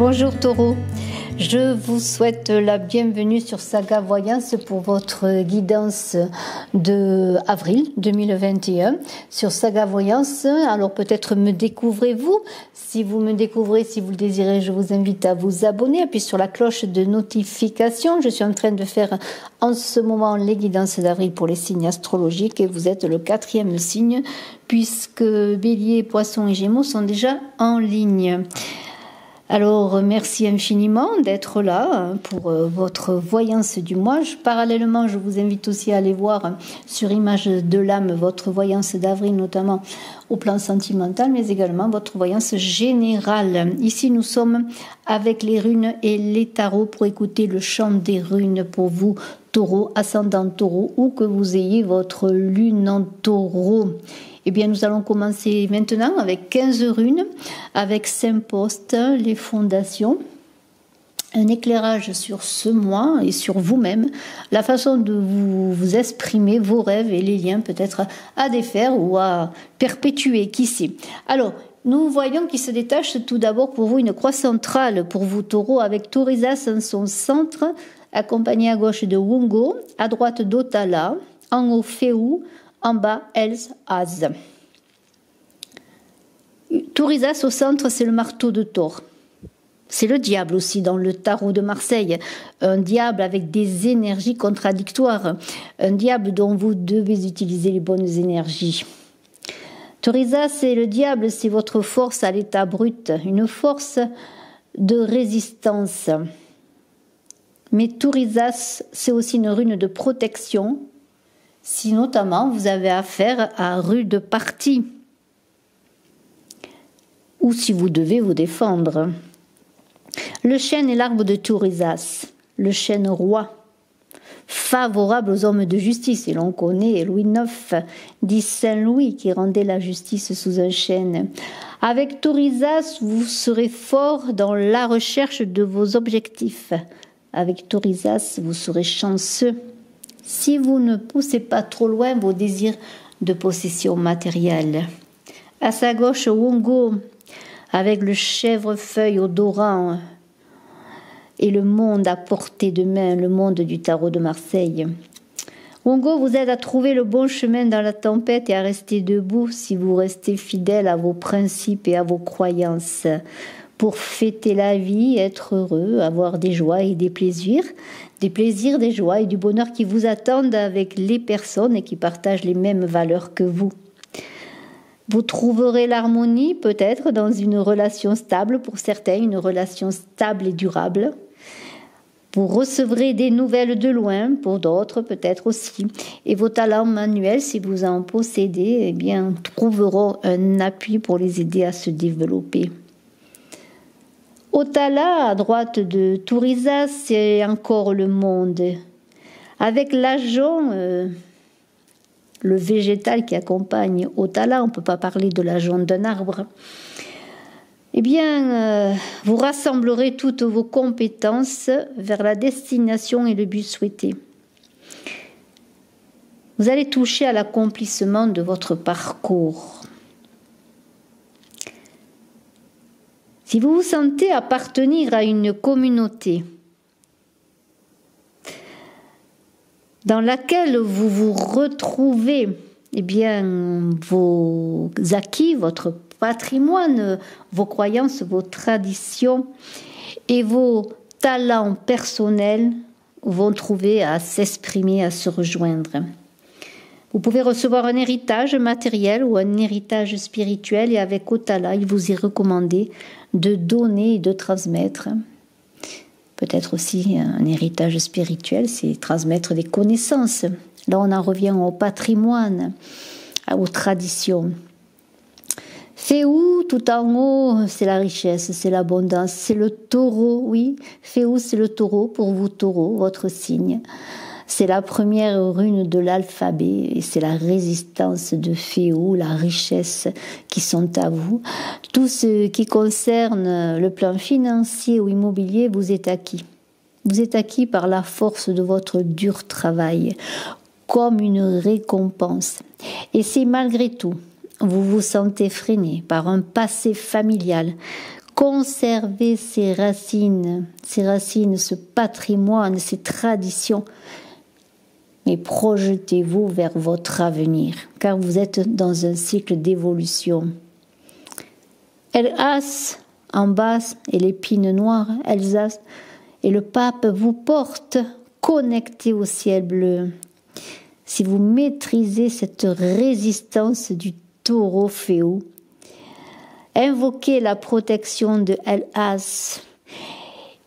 Bonjour Taureau. Je vous souhaite la bienvenue sur Saga Voyance pour votre guidance de avril 2021 sur Saga Voyance. Alors peut-être me découvrez-vous. Si vous me découvrez, si vous le désirez, je vous invite à vous abonner. Appuyez sur la cloche de notification. Je suis en train de faire en ce moment les guidances d'avril pour les signes astrologiques et vous êtes le quatrième signe puisque Bélier, Poisson et Gémeaux sont déjà en ligne. Alors, merci infiniment d'être là hein, pour euh, votre voyance du mois. Parallèlement, je vous invite aussi à aller voir sur Image de l'âme votre voyance d'avril, notamment au plan sentimental, mais également votre voyance générale. Ici, nous sommes avec les runes et les tarots pour écouter le chant des runes pour vous, taureau, ascendant taureau, ou que vous ayez votre lune en taureau. Eh bien, nous allons commencer maintenant avec 15 runes, avec 5 postes, les fondations, un éclairage sur ce mois et sur vous-même, la façon de vous, vous, exprimer, vos rêves et les liens peut-être à défaire ou à perpétuer, qui sait. Alors, nous voyons qu'il se détache tout d'abord pour vous une croix centrale pour vous taureau avec Torizas en son centre, accompagné à gauche de Wungo, à droite d'Otala, en haut Féou, en bas, Els, Az. Tourisas au centre, c'est le marteau de Thor. C'est le diable aussi dans le tarot de Marseille. Un diable avec des énergies contradictoires. Un diable dont vous devez utiliser les bonnes énergies. Tourisas, c'est le diable, c'est votre force à l'état brut. Une force de résistance. Mais Tourisas, c'est aussi une rune de protection si notamment vous avez affaire à rude partie ou si vous devez vous défendre. Le chêne est l'arbre de Tourisas, le chêne roi, favorable aux hommes de justice. Et l'on connaît Louis IX, dit Saint-Louis, qui rendait la justice sous un chêne. Avec Tourisas, vous serez fort dans la recherche de vos objectifs. Avec Tourisas, vous serez chanceux si vous ne poussez pas trop loin vos désirs de possession matérielle. À sa gauche, Wongo, avec le chèvrefeuille odorant et le monde à portée de main, le monde du tarot de Marseille. Wongo vous aide à trouver le bon chemin dans la tempête et à rester debout si vous restez fidèle à vos principes et à vos croyances pour fêter la vie, être heureux, avoir des joies et des plaisirs, des plaisirs, des joies et du bonheur qui vous attendent avec les personnes et qui partagent les mêmes valeurs que vous. Vous trouverez l'harmonie peut-être dans une relation stable, pour certains une relation stable et durable. Vous recevrez des nouvelles de loin, pour d'autres peut-être aussi. Et vos talents manuels, si vous en possédez, eh trouveront un appui pour les aider à se développer. Otala, à droite de Tourisa, c'est encore le monde. Avec l'agent, euh, le végétal qui accompagne Otala, on ne peut pas parler de l'agent d'un arbre. Eh bien, euh, vous rassemblerez toutes vos compétences vers la destination et le but souhaité. Vous allez toucher à l'accomplissement de votre parcours. Si vous vous sentez appartenir à une communauté dans laquelle vous vous retrouvez, eh bien, vos acquis, votre patrimoine, vos croyances, vos traditions et vos talents personnels vont trouver à s'exprimer, à se rejoindre. Vous pouvez recevoir un héritage matériel ou un héritage spirituel et avec Otala, il vous est recommandé de donner et de transmettre. Peut-être aussi un héritage spirituel, c'est transmettre des connaissances. Là, on en revient au patrimoine, aux traditions. Féou, tout en haut, c'est la richesse, c'est l'abondance, c'est le taureau, oui. Féou, c'est le taureau, pour vous taureau, votre signe. C'est la première rune de l'alphabet et c'est la résistance de Féo, la richesse qui sont à vous. Tout ce qui concerne le plan financier ou immobilier vous est acquis. Vous êtes acquis par la force de votre dur travail, comme une récompense. Et si malgré tout, vous vous sentez freiné par un passé familial, conservez ces racines, ces racines, ce patrimoine, ces traditions, mais projetez-vous vers votre avenir, car vous êtes dans un cycle d'évolution. Elsace en basse et l'épine noire, Alsace, et le pape vous porte connecté au ciel bleu. Si vous maîtrisez cette résistance du taureau féo, invoquez la protection de El-As.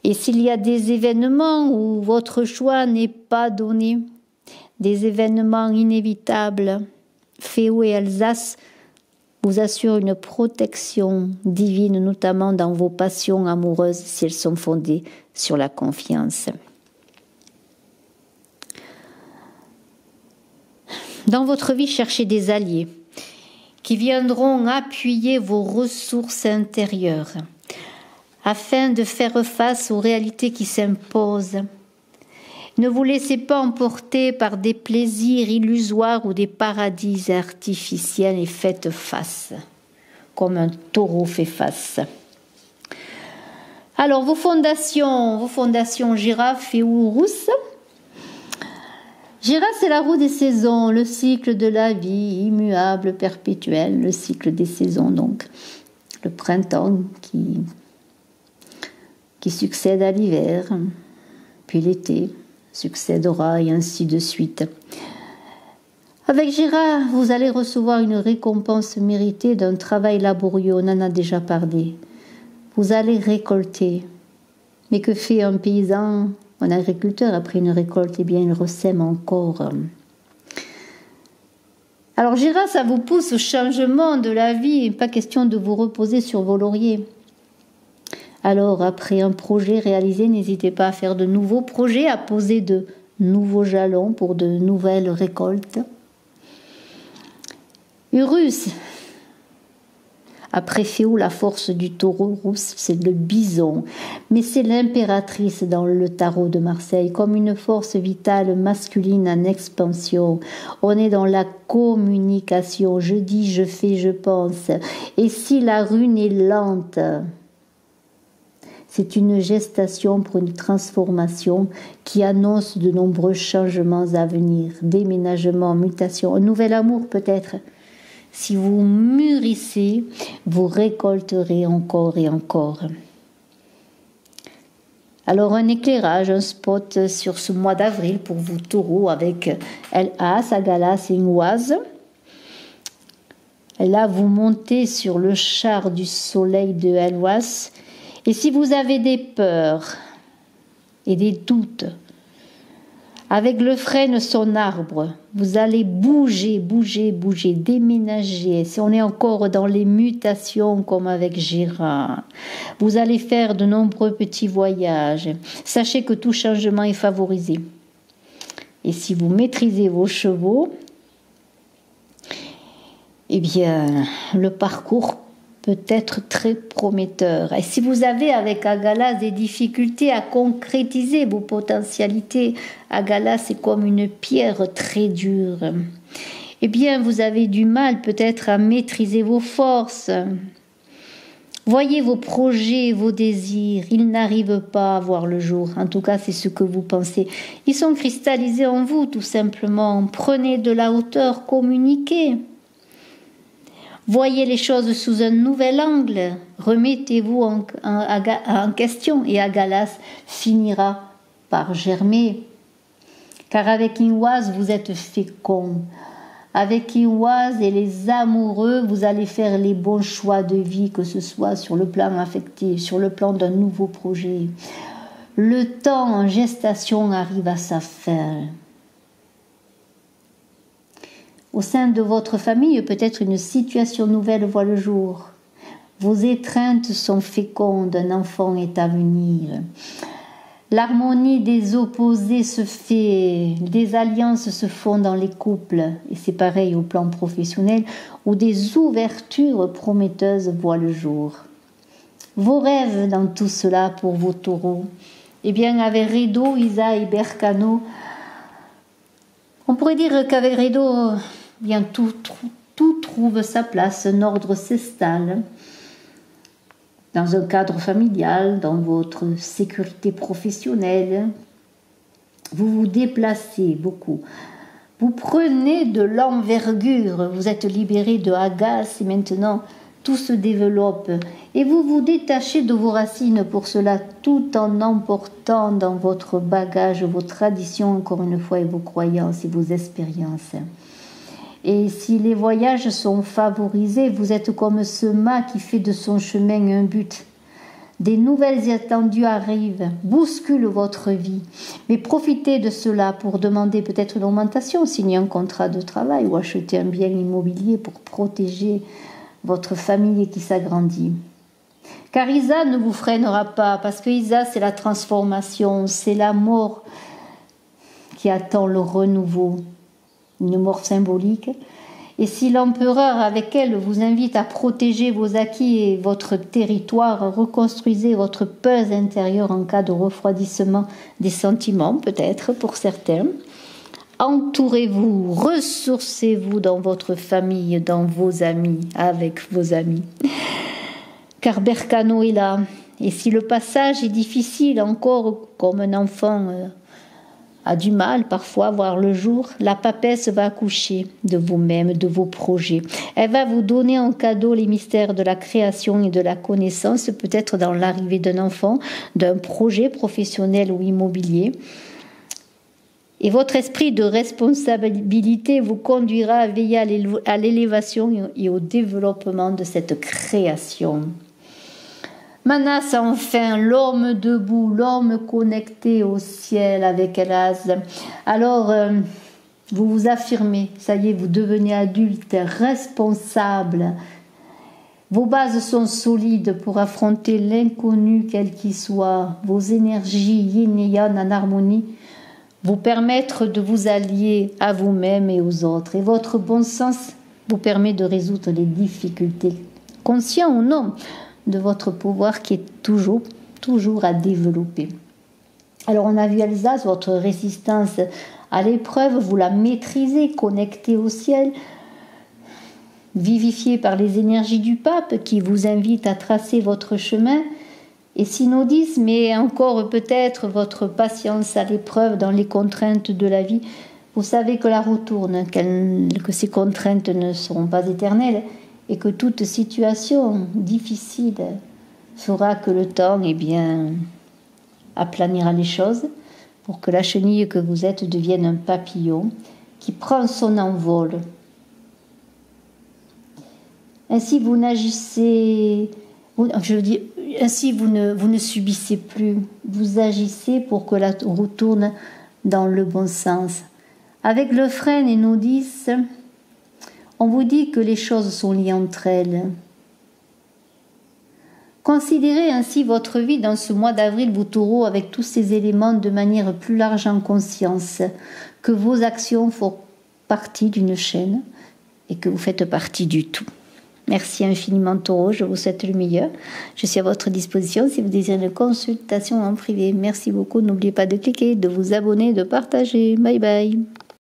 Et s'il y a des événements où votre choix n'est pas donné, des événements inévitables, Féo et Alsace vous assurent une protection divine, notamment dans vos passions amoureuses, si elles sont fondées sur la confiance. Dans votre vie, cherchez des alliés qui viendront appuyer vos ressources intérieures afin de faire face aux réalités qui s'imposent. Ne vous laissez pas emporter par des plaisirs illusoires ou des paradis artificiels et faites face, comme un taureau fait face. Alors, vos fondations, vos fondations girafe et ourous, Gira, c'est la roue des saisons, le cycle de la vie, immuable, perpétuel, le cycle des saisons, donc. Le printemps qui succède à l'hiver, puis l'été succédera et ainsi de suite. Avec Gira, vous allez recevoir une récompense méritée d'un travail laborieux, on en a déjà parlé. Vous allez récolter. Mais que fait un paysan un agriculteur, après une récolte, eh bien, il ressème encore. Alors, Gira, ça vous pousse au changement de la vie, pas question de vous reposer sur vos lauriers. Alors, après un projet réalisé, n'hésitez pas à faire de nouveaux projets, à poser de nouveaux jalons pour de nouvelles récoltes. Urus, après Féo, la force du taureau rousse, c'est le bison. Mais c'est l'impératrice dans le tarot de Marseille, comme une force vitale masculine en expansion. On est dans la communication. Je dis, je fais, je pense. Et si la rune est lente, c'est une gestation pour une transformation qui annonce de nombreux changements à venir, déménagement, mutation, un nouvel amour peut-être. Si vous mûrissez, vous récolterez encore et encore. Alors un éclairage, un spot sur ce mois d'avril pour vous taureaux avec LA, Sagalas et Oise. Là, vous montez sur le char du soleil de Elwas. Et si vous avez des peurs et des doutes, avec le frêne son arbre, vous allez bouger, bouger, bouger, déménager. Si on est encore dans les mutations comme avec Gérard, vous allez faire de nombreux petits voyages. Sachez que tout changement est favorisé. Et si vous maîtrisez vos chevaux, eh bien, le parcours peut être très prometteur. Et si vous avez avec Agala des difficultés à concrétiser vos potentialités, Agala c'est comme une pierre très dure. Eh bien, vous avez du mal peut-être à maîtriser vos forces. Voyez vos projets, vos désirs, ils n'arrivent pas à voir le jour. En tout cas, c'est ce que vous pensez. Ils sont cristallisés en vous, tout simplement. Prenez de la hauteur, communiquez. Voyez les choses sous un nouvel angle, remettez-vous en, question et Agalas finira par germer. Car avec Inwaz, vous êtes fécond. Avec Inwaz et les amoureux, vous allez faire les bons choix de vie, que ce soit sur le plan affectif, sur le plan d'un nouveau projet. Le temps en gestation arrive à sa fin. Au sein de votre famille, peut-être une situation nouvelle voit le jour. Vos étreintes sont fécondes, un enfant est à venir. L'harmonie des opposés se fait, des alliances se font dans les couples, et c'est pareil au plan professionnel, où des ouvertures prometteuses voient le jour. Vos rêves dans tout cela pour vos taureaux, eh bien avec Rideau, Isa et Bercano, on pourrait dire qu'avec Rideau, bien tout, tout trouve sa place, un ordre s'installe. dans un cadre familial, dans votre sécurité professionnelle. Vous vous déplacez beaucoup. Vous prenez de l'envergure. Vous êtes libéré de Hagas et maintenant tout se développe. Et vous vous détachez de vos racines pour cela, tout en emportant dans votre bagage vos traditions, encore une fois, et vos croyances et vos expériences. Et si les voyages sont favorisés, vous êtes comme ce mât qui fait de son chemin un but. Des nouvelles attendues arrivent, bousculent votre vie. Mais profitez de cela pour demander peut-être une augmentation, signer un contrat de travail ou acheter un bien immobilier pour protéger votre famille qui s'agrandit. Car Isa ne vous freinera pas, parce que Isa, c'est la transformation, c'est la mort qui attend le renouveau une mort symbolique. Et si l'empereur avec elle vous invite à protéger vos acquis et votre territoire, reconstruisez votre peur intérieure en cas de refroidissement des sentiments, peut-être pour certains. Entourez-vous, ressourcez-vous dans votre famille, dans vos amis, avec vos amis. Car Bercano est là. Et si le passage est difficile encore comme un enfant euh, a du mal parfois à voir le jour, la papesse va accoucher de vous-même, de vos projets. Elle va vous donner en cadeau les mystères de la création et de la connaissance, peut-être dans l'arrivée d'un enfant, d'un projet professionnel ou immobilier. Et votre esprit de responsabilité vous conduira à veiller à l'élévation et au développement de cette création. Manas enfin l'homme debout, l'homme connecté au ciel avec Elaz. Alors, euh, vous vous affirmez, ça y est, vous devenez adulte, responsable. Vos bases sont solides pour affronter l'inconnu quel qu'il soit. Vos énergies yin et yang en harmonie vous permettre de vous allier à vous-même et aux autres. Et votre bon sens vous permet de résoudre les difficultés, conscient ou non de votre pouvoir qui est toujours, toujours à développer. Alors on a vu Alsace, votre résistance à l'épreuve, vous la maîtrisez, connectée au ciel, vivifiée par les énergies du pape qui vous invite à tracer votre chemin, et synodisme mais encore peut-être votre patience à l'épreuve dans les contraintes de la vie. Vous savez que la roue tourne, que ces contraintes ne seront pas éternelles et que toute situation difficile fera que le temps eh bien, aplanira les choses pour que la chenille que vous êtes devienne un papillon qui prend son envol. Ainsi vous n'agissez, je veux ainsi vous ne, vous ne subissez plus, vous agissez pour que la roue tourne dans le bon sens. Avec le frein et nos dix, on vous dit que les choses sont liées entre elles. Considérez ainsi votre vie dans ce mois d'avril, vous taureaux, avec tous ces éléments de manière plus large en conscience, que vos actions font partie d'une chaîne et que vous faites partie du tout. Merci infiniment taureau, je vous souhaite le meilleur. Je suis à votre disposition si vous désirez une consultation en privé. Merci beaucoup, n'oubliez pas de cliquer, de vous abonner, de partager. Bye bye.